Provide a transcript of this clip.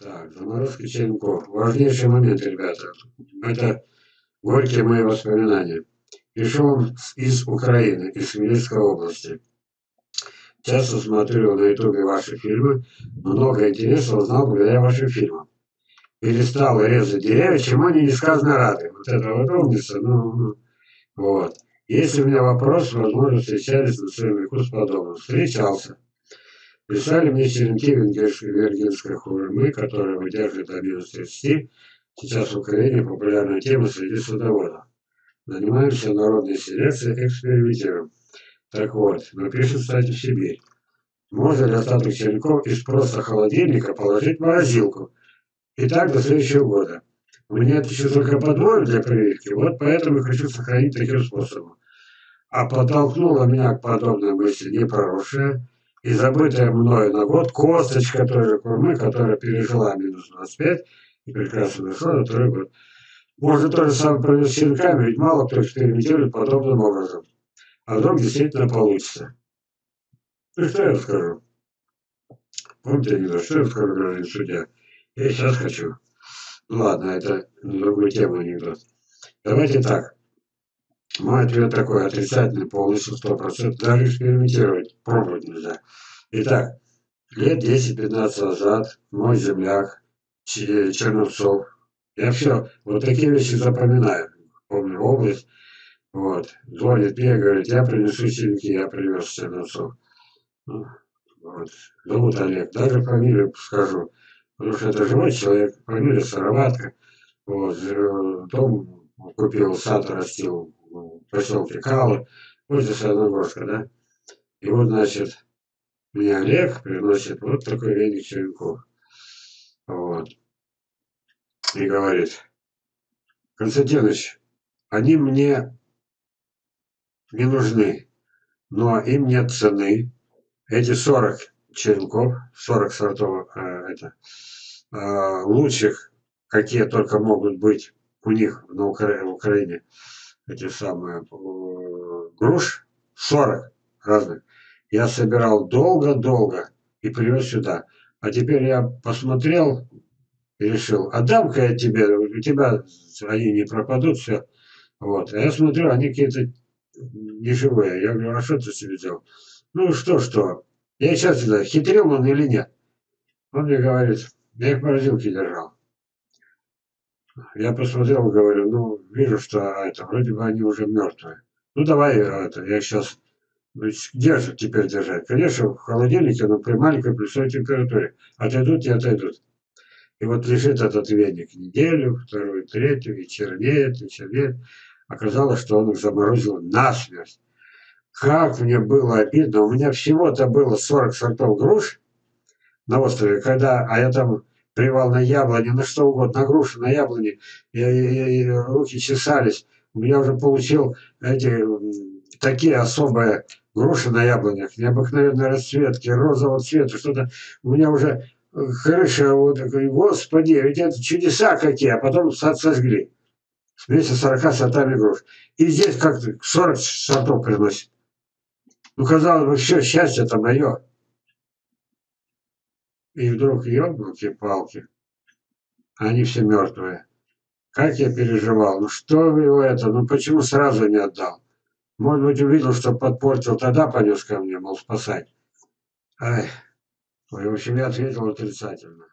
Так, заморозка черенков. Важнейший момент, ребята. Это горькие мои воспоминания. Вам из Украины, из Хмельницкой области. Часто смотрю на ютубе ваши фильмы. Много интересного узнал благодаря вашим фильмам. Перестал резать деревья, чему они несказанно рады. Вот это вот умница, ну, ну, вот. Если у меня вопрос, возможно, встречались на своем веку с подобным. Встречался. Писали мне черенки венгерской хурмы, которые выдерживают до минус 30. Сейчас в Украине популярная тема среди садоводов. Занимаемся народной селекцией, экспериментируем. Так вот, мы пишем, кстати, в Сибирь. Можно ли остаток черенков из просто холодильника положить в морозилку? И так до следующего года. У меня это еще только подвое для прививки, вот поэтому я хочу сохранить таким способом. А подтолкнула меня к подобной мысли непроросшая, и забытая мною на год косточка той же курмы, которая пережила минус 25 и прекрасно нашла на второй год. Можно то же самое провести с щенками, ведь мало кто экспериментирует подобным образом. А вдруг действительно получится. Ну что я скажу? Помните анекдот, что я скажу, гражданин судья? Я сейчас хочу. Ну ладно, это на другую тему анекдот. Давайте так. Мой ответ такой, отрицательный полностью, сто процентов. Даже экспериментировать, пробовать нельзя. Итак, лет 10-15 назад мой земляк Черновцов, я все, вот такие вещи запоминаю. Помню область, вот, звонит мне, говорит, я принесу синьки, я привез Черновцов. Ну, вот, зовут Олег, даже фамилию скажу, потому что это живой человек, фамилия Сыроватка. Вот, э, дом купил, сад растил поселке Калы, возле Саяногорска, да. И вот, значит, мне Олег приносит вот такой веник черенков. Вот. И говорит, Константинович, они мне не нужны, но им нет цены. Эти 40 черенков, 40 сортов э, это, э, лучших, какие только могут быть у них на Укра в Украине, эти самые э, груш, 40 разных. Я собирал долго-долго и привез сюда. А теперь я посмотрел и решил, отдам-ка я тебе, у тебя они не пропадут, все. Вот. А я смотрю, они какие-то неживые. Я говорю, а что ты себе взял? Ну что, что? Я сейчас сюда, хитрил он или нет? Он мне говорит, я их в морозилке держал. Я посмотрел, говорю, ну, вижу, что это, вроде бы они уже мертвые. Ну, давай, это, я сейчас, где же теперь держать? Конечно, в холодильнике, но при маленькой плюсовой температуре. Отойдут и отойдут. И вот лежит этот веник неделю, вторую, третью, и чернеет, и чернеет. Оказалось, что он их заморозил насмерть. Как мне было обидно. У меня всего-то было 40 сортов груш на острове, когда, а я там привал на яблоне, на что угодно, на груши, на яблоне, и, и, и руки чесались. У меня уже получил эти такие особые груши на яблонях, необыкновенной расцветки, розового цвета, что-то у меня уже крыша вот такой, господи, ведь это чудеса какие, а потом сад сожгли. Вместе с 40 сортами груш. И здесь как-то 40 сортов приносит. Ну, казалось бы, все, счастье-то мое. И вдруг елки-палки, они все мертвые. Как я переживал, ну что его это, ну почему сразу не отдал? Может быть, увидел, что подпортил, тогда понес ко мне, мол, спасать. Ай, в общем, я ответил отрицательно.